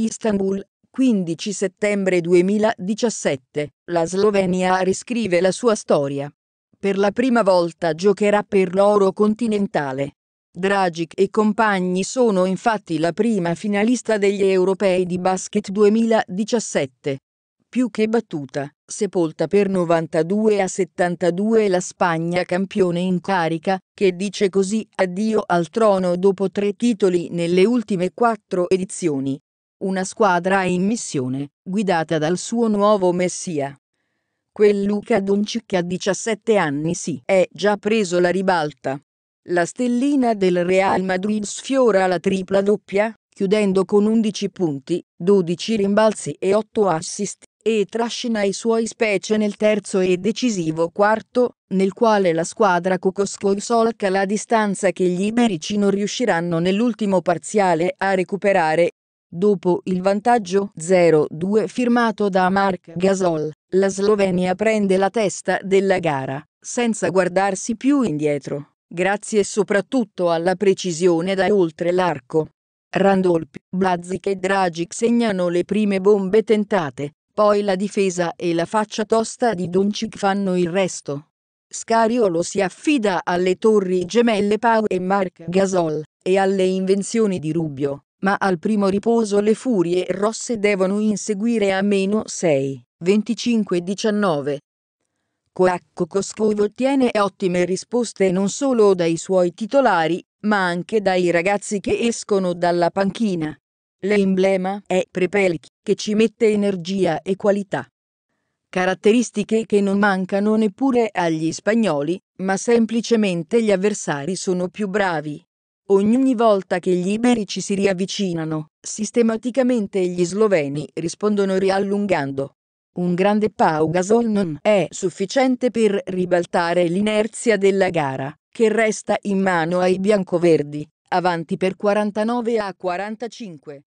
Istanbul, 15 settembre 2017. La Slovenia riscrive la sua storia. Per la prima volta giocherà per l'oro continentale. Dragic e compagni sono infatti la prima finalista degli europei di basket 2017. Più che battuta, sepolta per 92 a 72 la Spagna campione in carica, che dice così addio al trono dopo tre titoli nelle ultime quattro edizioni. Una squadra in missione, guidata dal suo nuovo messia. Quel Luca Doncic a 17 anni si è già preso la ribalta. La stellina del Real Madrid sfiora la tripla doppia, chiudendo con 11 punti, 12 rimbalzi e 8 assist, e trascina i suoi specie nel terzo e decisivo quarto, nel quale la squadra Cocoscoi solca la distanza che gli iberici non riusciranno nell'ultimo parziale a recuperare. Dopo il vantaggio 0-2 firmato da Mark Gasol, la Slovenia prende la testa della gara, senza guardarsi più indietro grazie soprattutto alla precisione da oltre l'arco. Randolph, Blazic e Dragic segnano le prime bombe tentate, poi la difesa e la faccia tosta di Doncic fanno il resto. Scariolo si affida alle torri gemelle Pau e Mark Gasol, e alle invenzioni di Rubio, ma al primo riposo le furie rosse devono inseguire a meno 6, 25-19, Coacco Coscovo ottiene ottime risposte non solo dai suoi titolari, ma anche dai ragazzi che escono dalla panchina. L'emblema è Prepelic, che ci mette energia e qualità. Caratteristiche che non mancano neppure agli spagnoli, ma semplicemente gli avversari sono più bravi. Ogni volta che gli iberici si riavvicinano, sistematicamente gli sloveni rispondono riallungando. Un grande Pau Gasol non è sufficiente per ribaltare l'inerzia della gara, che resta in mano ai biancoverdi, avanti per 49 a 45.